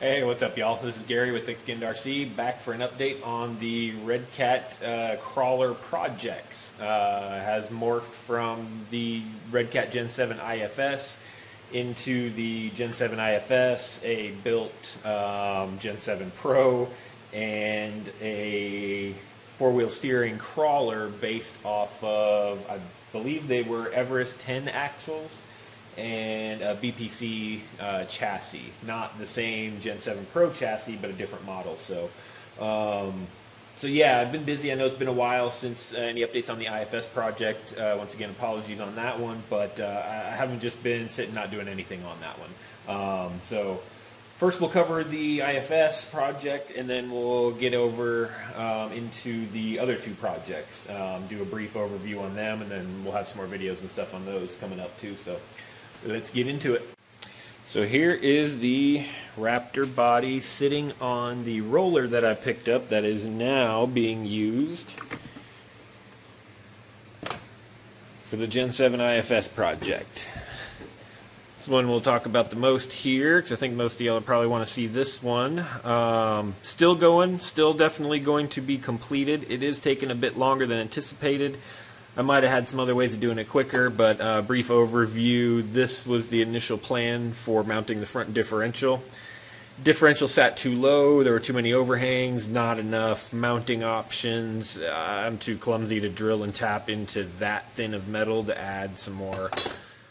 Hey, what's up, y'all? This is Gary with Thick Skinned RC, back for an update on the Redcat uh, crawler projects. Uh, has morphed from the Redcat Gen 7 IFS into the Gen 7 IFS, a built um, Gen 7 Pro, and a four-wheel steering crawler based off of, I believe they were Everest 10 axles and a BPC uh, chassis. Not the same Gen 7 Pro chassis, but a different model. So, um, so yeah, I've been busy. I know it's been a while since uh, any updates on the IFS project. Uh, once again, apologies on that one, but uh, I haven't just been sitting not doing anything on that one. Um, so. First, we'll cover the IFS project, and then we'll get over um, into the other two projects. Um, do a brief overview on them, and then we'll have some more videos and stuff on those coming up too. So, let's get into it. So here is the Raptor body sitting on the roller that I picked up that is now being used for the Gen 7 IFS project. This one we'll talk about the most here because I think most of y'all probably want to see this one. Um, still going, still definitely going to be completed. It is taking a bit longer than anticipated. I might have had some other ways of doing it quicker, but uh, brief overview. This was the initial plan for mounting the front differential. Differential sat too low. There were too many overhangs, not enough mounting options. Uh, I'm too clumsy to drill and tap into that thin of metal to add some more.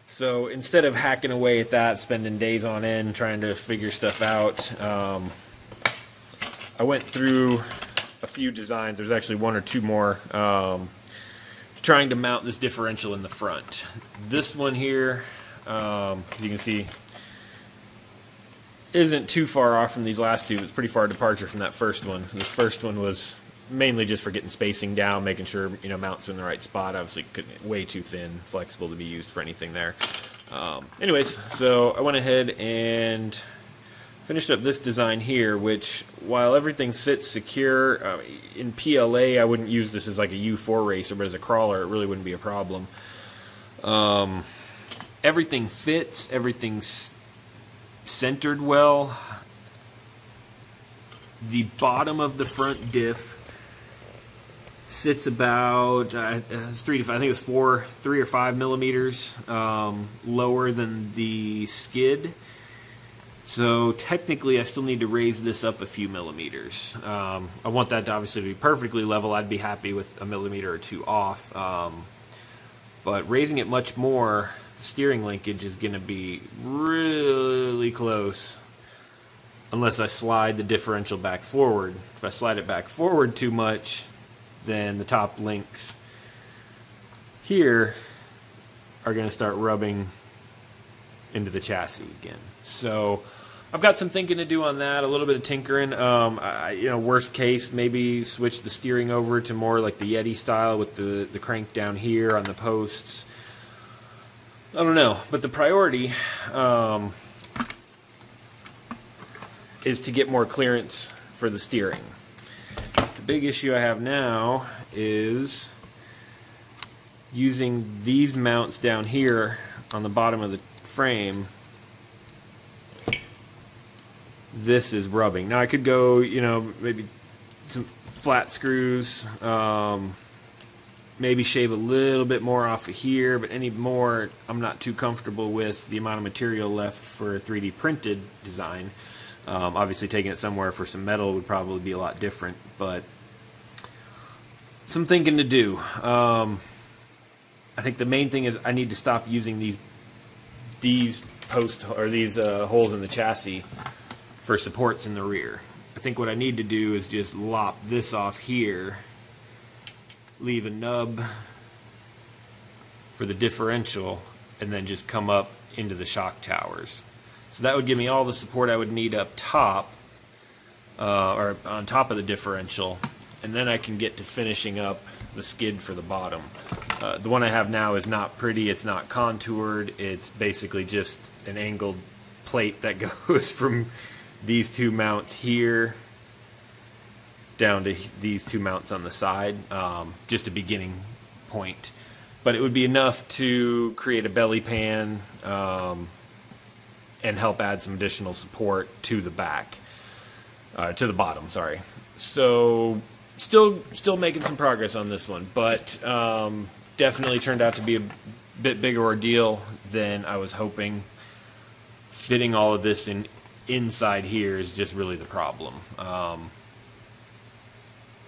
So instead of hacking away at that, spending days on end trying to figure stuff out, um, I went through a few designs. There's actually one or two more. Um, trying to mount this differential in the front. This one here, um, as you can see, isn't too far off from these last two. It's pretty far departure from that first one. This first one was mainly just for getting spacing down, making sure you know mounts in the right spot. Obviously, way too thin, flexible to be used for anything there. Um, anyways, so I went ahead and finished up this design here, which while everything sits secure, uh, in PLA I wouldn't use this as like a U4 racer, but as a crawler it really wouldn't be a problem. Um, everything fits, everything's centered well. The bottom of the front diff sits about uh, three to five, I think it's four, three or five millimeters um, lower than the skid so technically I still need to raise this up a few millimeters. Um, I want that to obviously be perfectly level. I'd be happy with a millimeter or two off. Um, but raising it much more, the steering linkage is going to be really close unless I slide the differential back forward. If I slide it back forward too much, then the top links here are going to start rubbing into the chassis again. So I've got some thinking to do on that, a little bit of tinkering. Um, I, you know, worst case, maybe switch the steering over to more like the Yeti style with the, the crank down here on the posts. I don't know, but the priority um, is to get more clearance for the steering. The big issue I have now is using these mounts down here on the bottom of the frame this is rubbing. Now I could go, you know, maybe some flat screws, um, maybe shave a little bit more off of here, but any more I'm not too comfortable with the amount of material left for a 3D printed design. Um, obviously taking it somewhere for some metal would probably be a lot different, but some thinking to do. Um, I think the main thing is I need to stop using these these post or these uh, holes in the chassis for supports in the rear. I think what I need to do is just lop this off here, leave a nub for the differential, and then just come up into the shock towers. So that would give me all the support I would need up top, uh, or on top of the differential, and then I can get to finishing up the skid for the bottom. Uh, the one I have now is not pretty, it's not contoured, it's basically just an angled plate that goes from these two mounts here down to these two mounts on the side, um, just a beginning point. But it would be enough to create a belly pan, um, and help add some additional support to the back, uh, to the bottom. Sorry. So still still making some progress on this one, but um, definitely turned out to be a bit bigger ordeal than I was hoping. Fitting all of this in inside here is just really the problem. Um,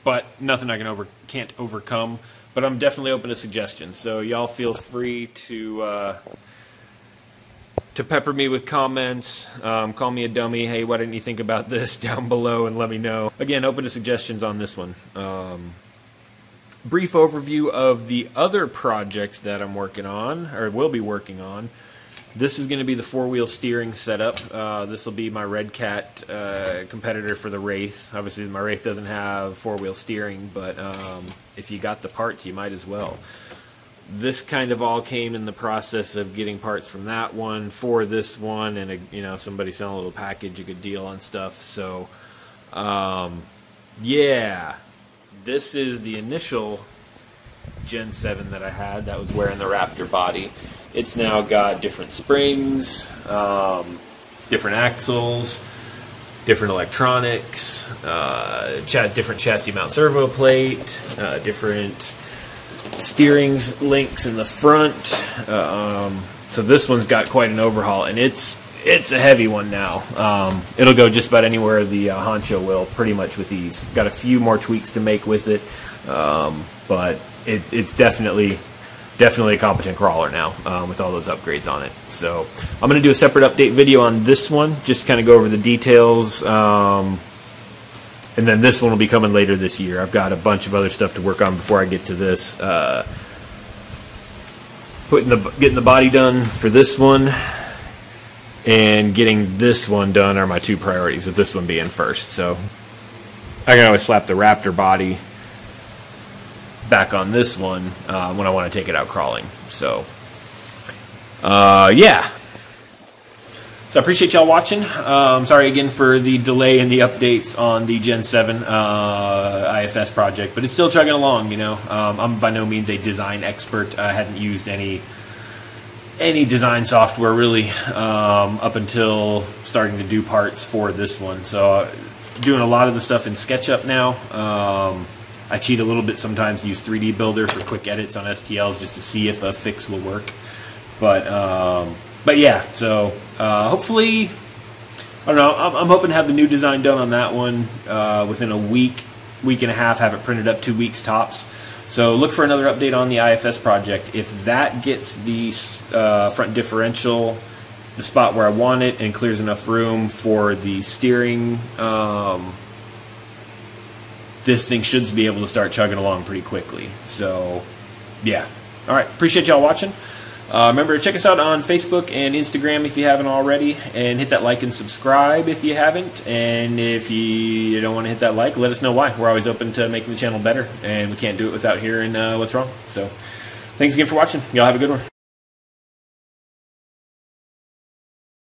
but nothing I can over can't overcome. But I'm definitely open to suggestions. So y'all feel free to uh, to pepper me with comments. Um, call me a dummy. Hey, why didn't you think about this down below and let me know. Again, open to suggestions on this one. Um, brief overview of the other projects that I'm working on or will be working on. This is going to be the four-wheel steering setup. Uh, this will be my Redcat uh, competitor for the Wraith. Obviously, my Wraith doesn't have four-wheel steering, but um, if you got the parts, you might as well. This kind of all came in the process of getting parts from that one for this one, and a, you know somebody selling a little package, a good deal on stuff. So, um, yeah, this is the initial Gen 7 that I had that was wearing the Raptor body. It's now got different springs, um, different axles, different electronics, uh, ch different chassis mount servo plate, uh, different steering links in the front. Uh, um, so this one's got quite an overhaul, and it's it's a heavy one now. Um, it'll go just about anywhere the uh, Honcho will, pretty much with ease. Got a few more tweaks to make with it, um, but it, it's definitely definitely a competent crawler now um, with all those upgrades on it. So I'm going to do a separate update video on this one, just kind of go over the details. Um, and then this one will be coming later this year. I've got a bunch of other stuff to work on before I get to this. Uh, putting the getting the body done for this one and getting this one done are my two priorities with this one being first so I can always slap the Raptor body back on this one uh, when I want to take it out crawling. So, uh, yeah. So I appreciate y'all watching. Um, sorry again for the delay in the updates on the Gen 7 uh, IFS project, but it's still chugging along, you know. Um, I'm by no means a design expert. I hadn't used any any design software really um, up until starting to do parts for this one. So uh, doing a lot of the stuff in SketchUp now. I cheat a little bit sometimes, use 3D Builder for quick edits on STLs just to see if a fix will work. But um, but yeah, so uh, hopefully, I don't know. I'm, I'm, hoping to have the new design done on that one uh, within a week, week and a half. Have it printed up two weeks tops. So look for another update on the IFS project. If that gets the uh, front differential the spot where I want it and clears enough room for the steering um, this thing should be able to start chugging along pretty quickly. So, yeah. All right. Appreciate y'all watching. Uh, remember to check us out on Facebook and Instagram if you haven't already, and hit that like and subscribe if you haven't. And if you don't want to hit that like, let us know why. We're always open to making the channel better, and we can't do it without hearing uh, what's wrong. So, thanks again for watching. Y'all have a good one.